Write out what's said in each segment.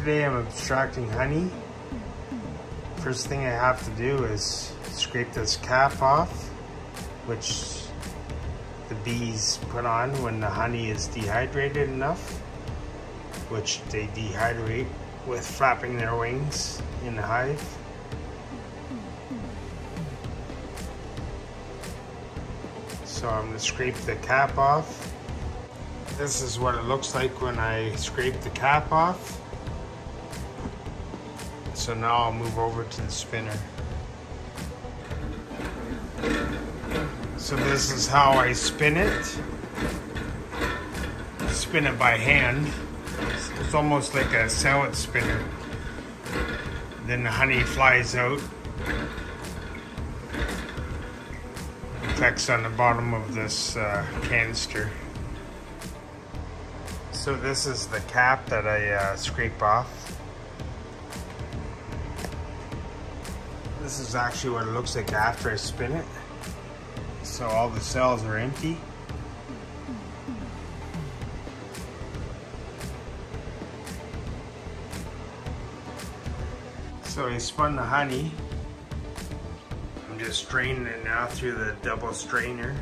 Today I'm extracting honey. First thing I have to do is scrape this cap off, which the bees put on when the honey is dehydrated enough, which they dehydrate with flapping their wings in the hive. So I'm to scrape the cap off. This is what it looks like when I scrape the cap off. So now I'll move over to the spinner. So this is how I spin it. Spin it by hand. It's almost like a salad spinner. Then the honey flies out. Collects on the bottom of this uh, canister. So this is the cap that I uh, scrape off. This is actually what it looks like after I spin it. So all the cells are empty. So I spun the honey. I'm just straining it now through the double strainer.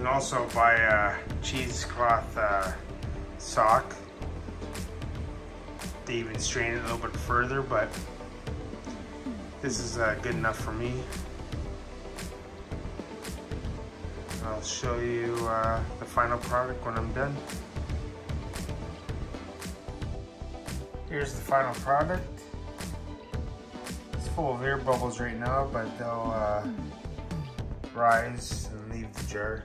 Can also buy a cheesecloth uh, sock. They even strain it a little bit further, but this is uh, good enough for me. I'll show you uh, the final product when I'm done. Here's the final product. It's full of air bubbles right now, but they'll uh, rise and leave the jar.